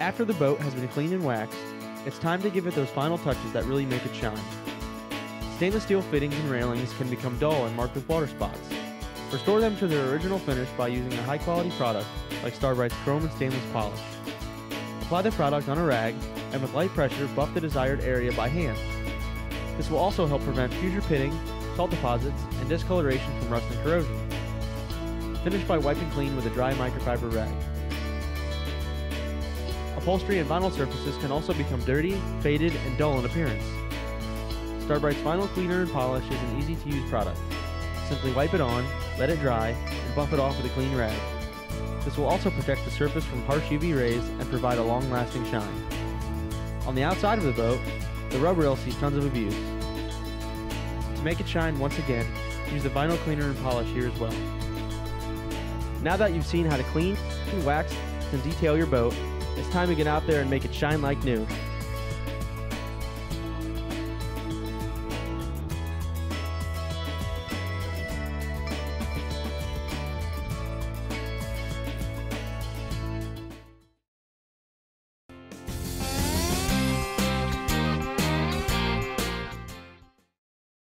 After the boat has been cleaned and waxed, it's time to give it those final touches that really make it shine. Stainless steel fittings and railings can become dull and marked with water spots. Restore them to their original finish by using a high quality product like Star brite's chrome and stainless polish. Apply the product on a rag and with light pressure buff the desired area by hand. This will also help prevent future pitting, salt deposits, and discoloration from rust and corrosion. Finish by wiping clean with a dry microfiber rag. Upholstery and vinyl surfaces can also become dirty, faded, and dull in appearance. Star brite's Vinyl Cleaner and Polish is an easy to use product. Simply wipe it on, let it dry, and buff it off with a clean rag. This will also protect the surface from harsh UV rays and provide a long lasting shine. On the outside of the boat, the rub rail sees tons of abuse. To make it shine once again, use the vinyl cleaner and polish here as well. Now that you've seen how to clean, wax, and detail your boat, it's time to get out there and make it shine like new.